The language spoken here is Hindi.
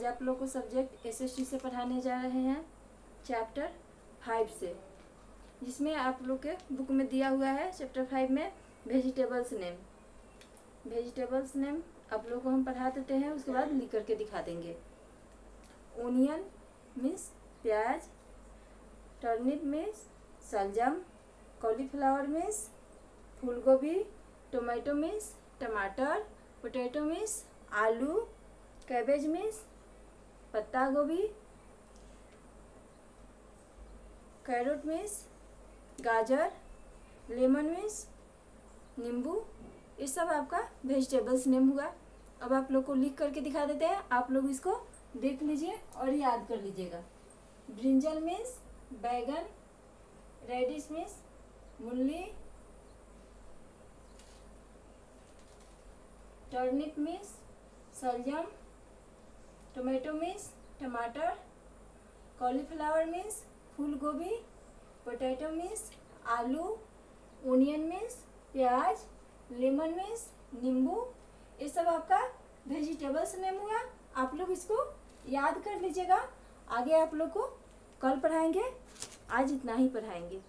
आज आप लोग को सब्जेक्ट एसएसटी से पढ़ाने जा रहे हैं चैप्टर फाइव से। जिसमें आप लोग के बुक में दिया हुआ है चैप्टर फाइव में वेजिटेबल्स नेम वेजिटेबल्स नेम आप लोग को हम पढ़ा देते हैं, उसके बाद लिख करके दिखा देंगे। ओनियन मीन्स प्याज टर्निप मीन्स सलजम कॉलीफ्लावर मीन्स फूल गोभी टोमेटो मीन्स टमाटर पोटैटो मीन्स आलू कैबेज मीन्स पत्ता गोभी कैरोट मीन्स गाजर लेमन मीन्स नींबू, ये सब आपका वेजिटेबल्स नेम हुआ। अब आप लोग को लिख करके दिखा देते हैं। आप लोग इसको देख लीजिए और याद कर लीजिएगा। ब्रिंजल मीन्स बैगन रेडिश मीन्स मूली टर्निप मीन्स सलजम टोमेटो मीन्स टमाटर कॉलीफ्लावर मीन्स फूल गोभी पोटैटो मीन्स आलू ओनियन मीन्स प्याज लेमन मीन्स नींबू, ये सब आपका वेजिटेबल्स नेम हुआ। आप लोग इसको याद कर लीजिएगा। आगे आप लोग को कल पढ़ाएँगे। आज इतना ही पढ़ाएँगे।